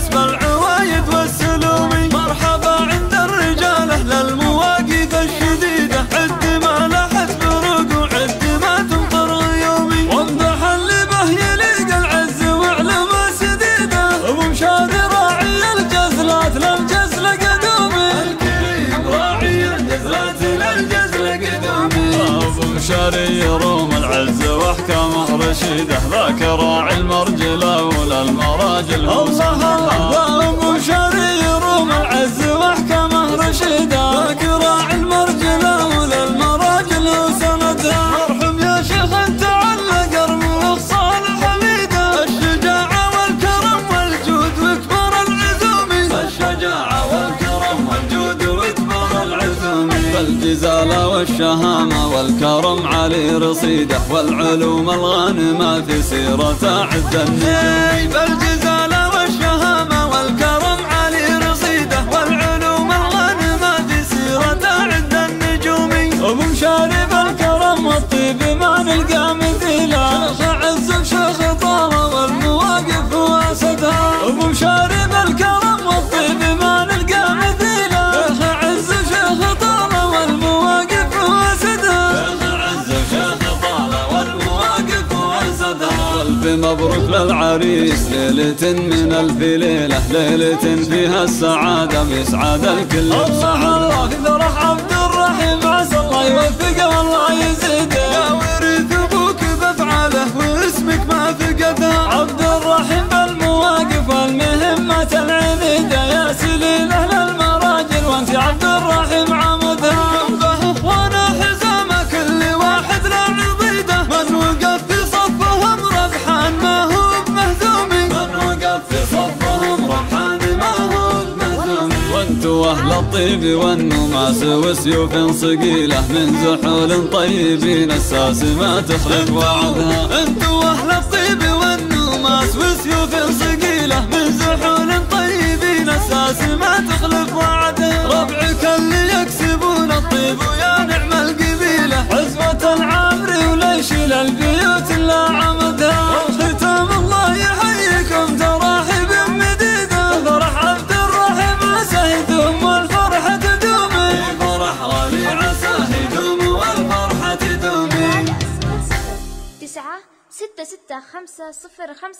حسب العوايد والسلوم مرحبا عند الرجال أهل المواقف الشديدة. عد ما لاحت بروق وعد ما تمطر غيومي وامدح اللي به يليق العز وأعلمه سديده. أبو مشاري راعي الجزلات للجزل قدومي. الكريم راعي الجزلات للجزل قدومي. أبو مشاري يروم العز وأحكامه رشيده. ذاك راعي المرجله ولا المراجل الله ابو مشاري يروم العز واحكامه رشيده ذاك راعي المرجله ولا المراجل وسندها مرحم يا شيخ أنت علق ارمي الصالح حميده الشجاعة والكرم والجود واكبر العزوم الشجاعة والكرم والجود واكبر العزوم بالجزاله والشهامة والكرم علي رصيده والعلوم الغانمه في سيرته عز النبي والمواقف واسدها الكرم والطيب ما نلقى والمواقف واسدها والمواقف واسدها الف مبروك للعريس ليلة من ألف ليلة ليلة فيها السعادة بيسعد الكل. الله الله عبد الرحيم عسى الله يوفقه. وانتو أهل الطيب والنماس وسيوف صقيله من زحول طيبين الساس ما تخلف وعدها. ستة خمسة صفر خمسة